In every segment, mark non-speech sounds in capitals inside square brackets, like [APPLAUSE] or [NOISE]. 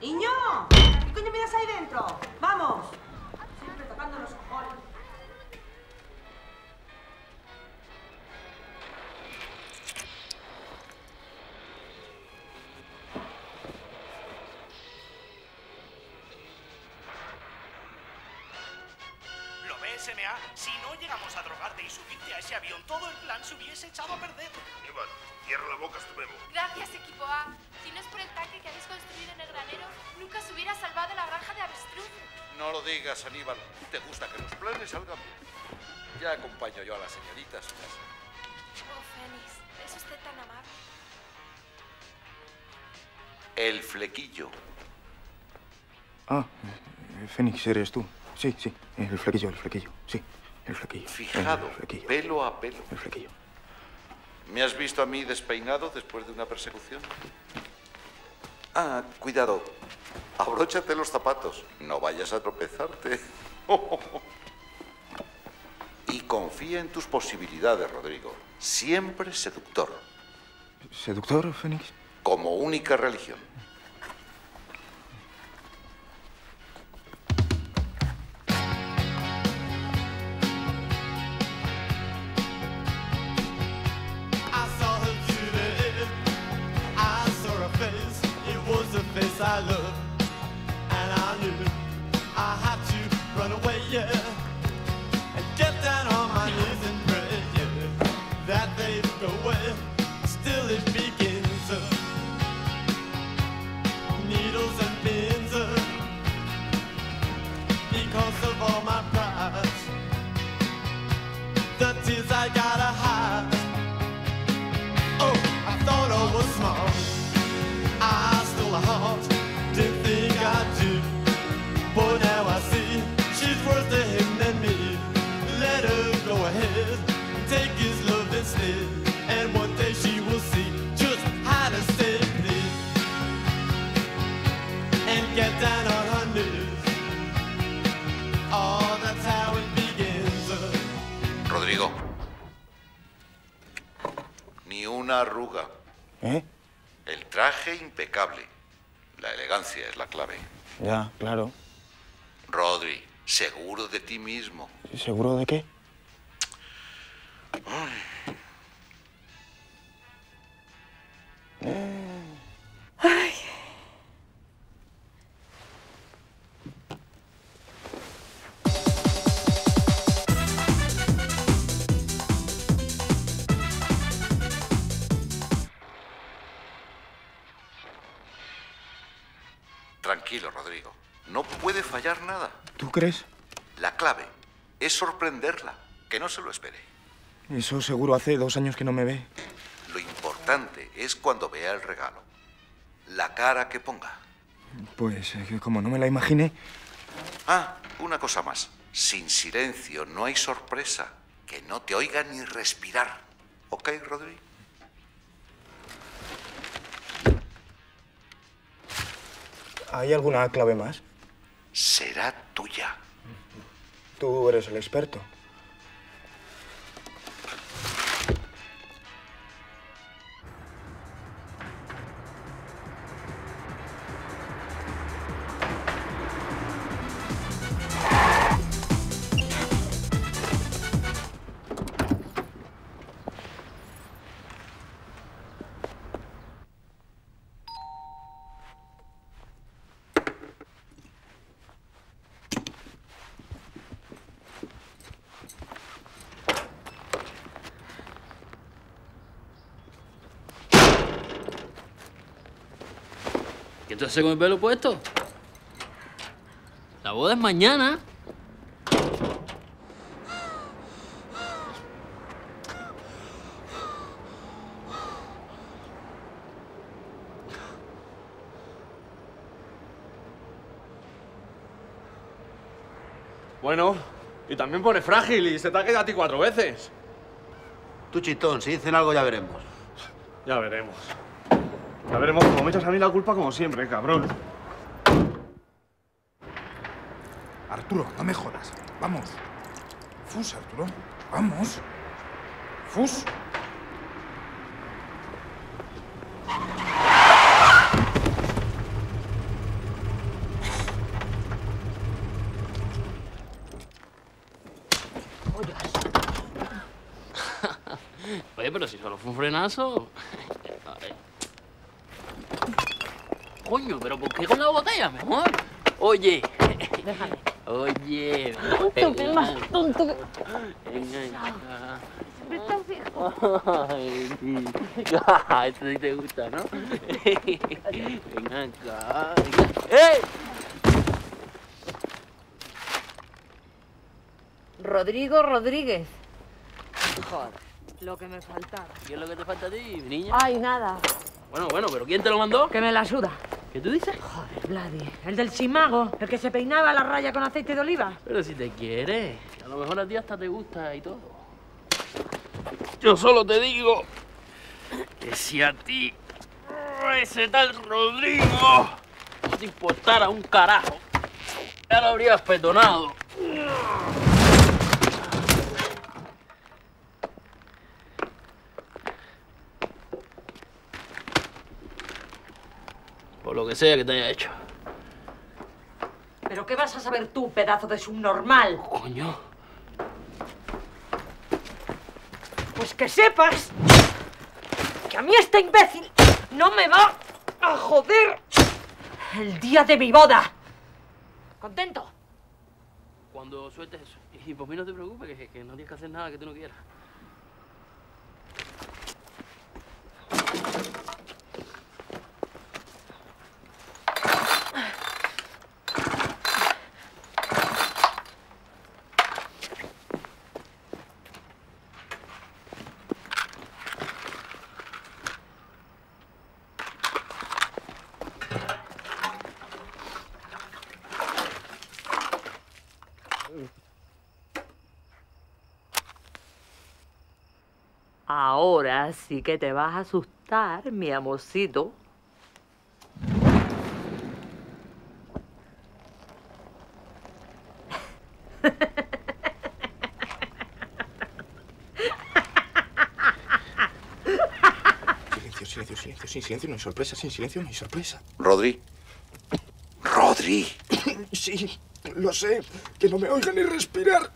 ¡Iño! ¿Qué coño miras ahí dentro? ¡Vamos! Siempre tocando los cojones. Si no llegamos a drogarte y subirte a ese avión, todo el plan se hubiese echado a perder. Aníbal, cierra la boca, es tu memo. Gracias, equipo A. Si no es por el tanque que habéis construido en el granero, nunca se hubiera salvado la granja de avestruz. No lo digas, Aníbal. Te gusta que los planes salgan bien. Ya acompaño yo a la señorita a su casa. Oh, Fénix, es usted tan amable. El flequillo. Ah, Fénix, eres tú. Sí, sí, el flequillo, el flequillo. Sí, el flequillo. Fijado, El flequillo. pelo a pelo. El flequillo. ¿Me has visto a mí despeinado después de una persecución? Ah, cuidado. Abróchate los zapatos. No vayas a tropezarte. [LAUGHS] y confía en tus posibilidades, Rodrigo. Siempre seductor, ¿Seductor, Fénix? como única religión. Arruga. ¿Eh? El traje impecable. La elegancia es la clave. Ya, claro. Rodri, seguro de ti mismo. ¿Seguro de qué? Tranquilo, Rodrigo. No puede fallar nada. ¿Tú crees? La clave es sorprenderla, que no se lo espere. Eso seguro hace dos años que no me ve. Lo importante es cuando vea el regalo. La cara que ponga. Pues eh, como no me la imaginé, Ah, una cosa más. Sin silencio no hay sorpresa. Que no te oiga ni respirar. ¿Ok, Rodri? ¿Hay alguna clave más? Será tuya. Tú eres el experto. ¿Qué tú haces con el pelo puesto? La boda es mañana. Bueno, y también pone frágil y se te ha quedado a ti cuatro veces. Tú, chitón, si dicen algo ya veremos. Ya veremos. A ver, mozo, me echas a mí la culpa como siempre, cabrón. Arturo, no me jodas. Vamos. Fus, Arturo. Vamos. Fus. Oye, pero si solo fue un frenazo... Coño, pero ¿por qué con la botella mejor? Oye. Oye. Tonto, más tonto que... Venga. Siempre tan fijo. Ay, sí. [LAUGHS] Esto sí te gusta, ¿no? Ven acá. ¡Eh! Rodrigo Rodríguez. Joder, lo que me faltaba. ¿Qué es lo que te falta a ti, niña? Ay, nada. Bueno, bueno, pero ¿quién te lo mandó? Que me la suda. ¿Qué tú dices? Joder, Vladi. El del chimago, el que se peinaba la raya con aceite de oliva. Pero si te quiere. A lo mejor a ti hasta te gusta y todo. Yo solo te digo que si a ti ese tal Rodrigo no te importara un carajo, ya lo habrías perdonado. Lo que sea que te haya hecho. ¿Pero qué vas a saber tú, pedazo de subnormal? Coño. Pues que sepas que a mí este imbécil no me va a joder el día de mi boda. ¿Contento? Cuando sueltes eso. Y por mí no te preocupes, que, que no tienes que hacer nada que tú no quieras. Ahora sí que te vas a asustar, mi amorcito. Silencio, silencio, silencio, sin silencio, no hay sorpresa, sin silencio, no hay sorpresa. Rodri. Rodri. Sí, lo sé, que no me oigan ni respirar.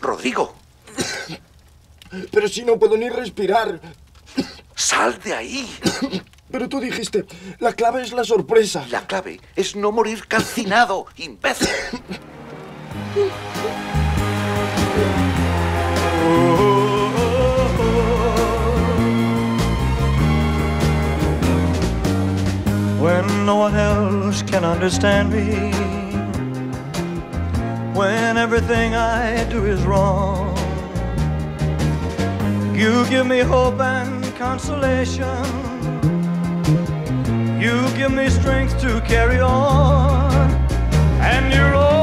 Rodrigo. Pero si no puedo ni respirar. Sal de ahí. Pero tú dijiste, la clave es la sorpresa. La clave es no morir calcinado, imbécil. when no one else can understand me, when everything I do is wrong. You give me hope and consolation. You give me strength to carry on, and you're always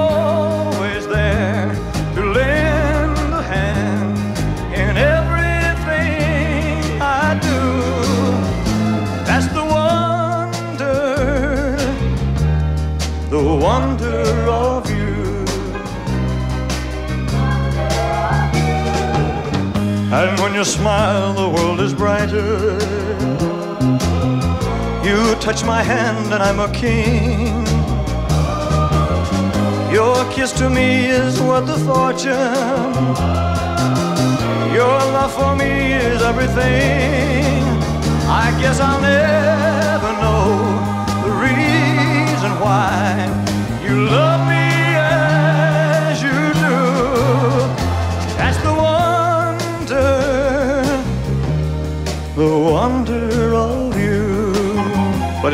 smile, the world is brighter. You touch my hand, and I'm a king. Your kiss to me is worth a fortune. Your love for me is everything. I guess I'll never know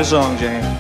song, James.